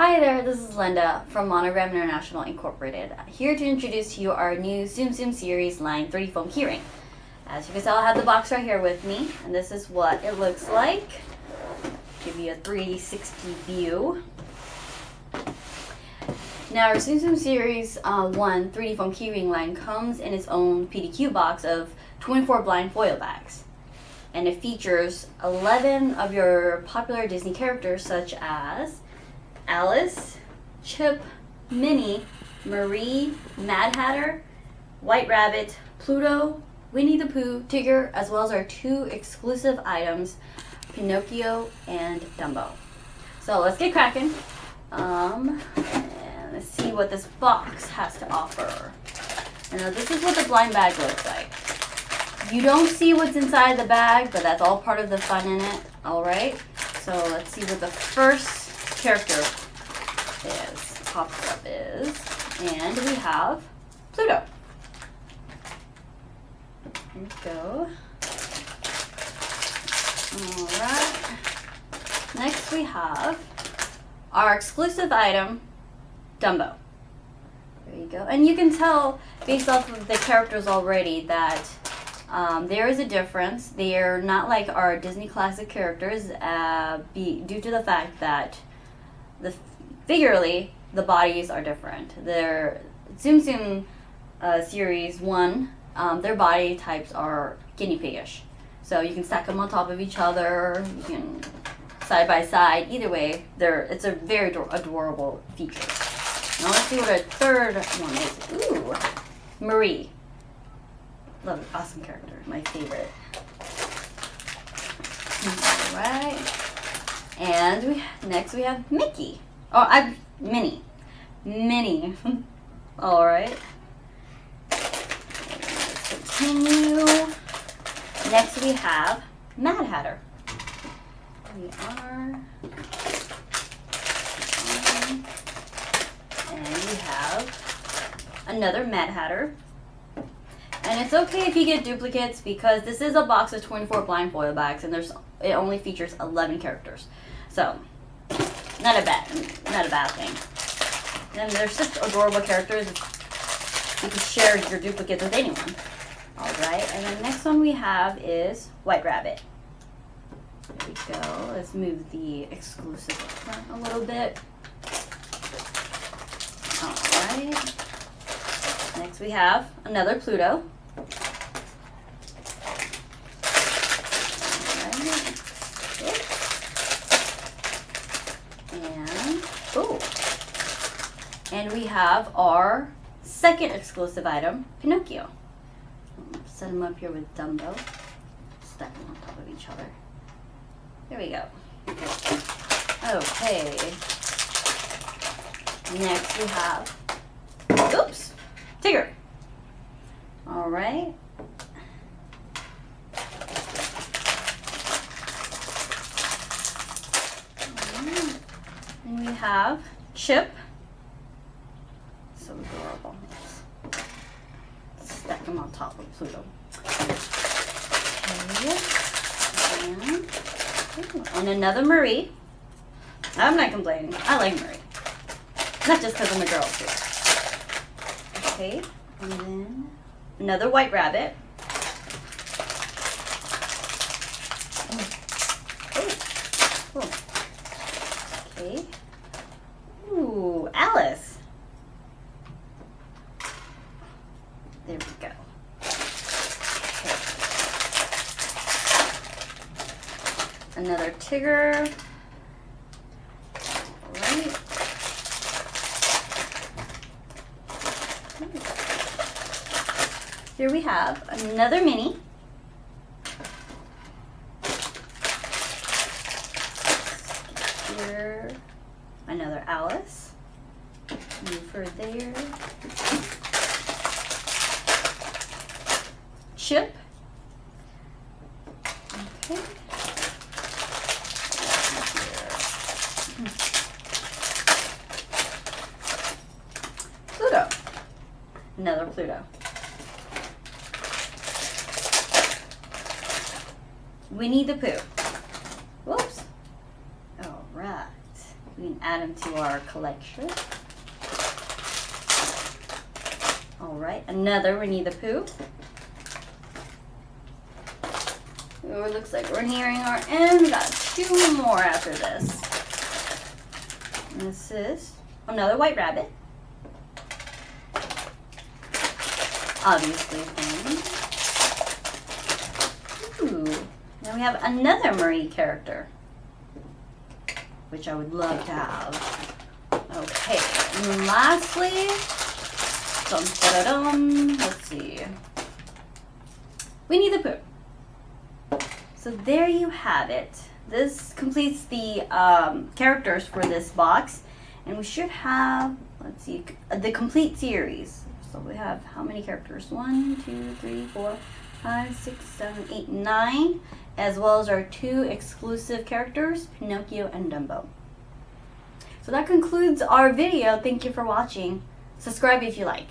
Hi there, this is Linda from Monogram International Incorporated, here to introduce to you our new Tsum Tsum series line 3D foam keyring. As you can tell, I have the box right here with me, and this is what it looks like. Give you a 360 view. Now, our Tsum Tsum Series uh, 1 3D foam keyring line comes in its own PDQ box of 24 blind foil bags. And it features 11 of your popular Disney characters such as Alice, Chip, Minnie, Marie, Mad Hatter, White Rabbit, Pluto, Winnie the Pooh, Tigger, as well as our two exclusive items, Pinocchio and Dumbo. So let's get cracking. Um, and let's see what this box has to offer. Now this is what the blind bag looks like. You don't see what's inside the bag, but that's all part of the fun in it. All right. So let's see what the first character is. Pops up is, and we have Pluto. There we go. All right. Next we have our exclusive item, Dumbo. There you go. And you can tell based off of the characters already that um, there is a difference. They're not like our Disney classic characters, uh, be, due to the fact that the figurally the bodies are different. Their Tsum Tsum uh, series one, um, their body types are guinea pigish. So you can stack them on top of each other. You can side by side. Either way, they're it's a very adorable feature. Now let's see what our third one is. Ooh, Marie. Love it. Awesome character. My favorite. All right. And we, next we have Mickey. Oh, I Minnie. Minnie. All right. Let's continue. Next we have Mad Hatter. We are. And we have another Mad Hatter. And it's okay if you get duplicates because this is a box of 24 blind foil bags and there's it only features 11 characters. So, not a bad not a bad thing. And they're such adorable characters. You can share your duplicates with anyone. Alright, and the next one we have is White Rabbit. There we go. Let's move the exclusive front a little bit. Alright. Next we have another Pluto. And, oh, and we have our second exclusive item, Pinocchio. Set them up here with Dumbo. Stack them on top of each other. There we go. Okay. Next we have, oops, Tigger. All right. And we have Chip. So adorable. Let's stack them on top of Pluto. Okay. And, and another Marie. I'm not complaining. I like Marie. Not just because I'm a girl, too. Okay. And then another white rabbit. Oh. Okay. Ooh, Alice. There we go. Okay. Another Tigger. Here we have another Minnie. Here, another Alice. Move her there. Chip. Okay. Pluto. Another Pluto. Winnie the Pooh. Whoops. All right. We can add them to our collection. All right, another Winnie the Pooh. Oh, it looks like we're nearing our end. We got two more after this. And this is another White Rabbit. Obviously, Ooh, now we have another Marie character, which I would love to have. Okay, and lastly, dum, da, da, let's see, Winnie the Pooh. So there you have it. This completes the um, characters for this box, and we should have, let's see, the complete series. So we have how many characters? One, two, three, four, five, six, seven, eight, nine, as well as our two exclusive characters, Pinocchio and Dumbo. So that concludes our video. Thank you for watching. Subscribe if you like.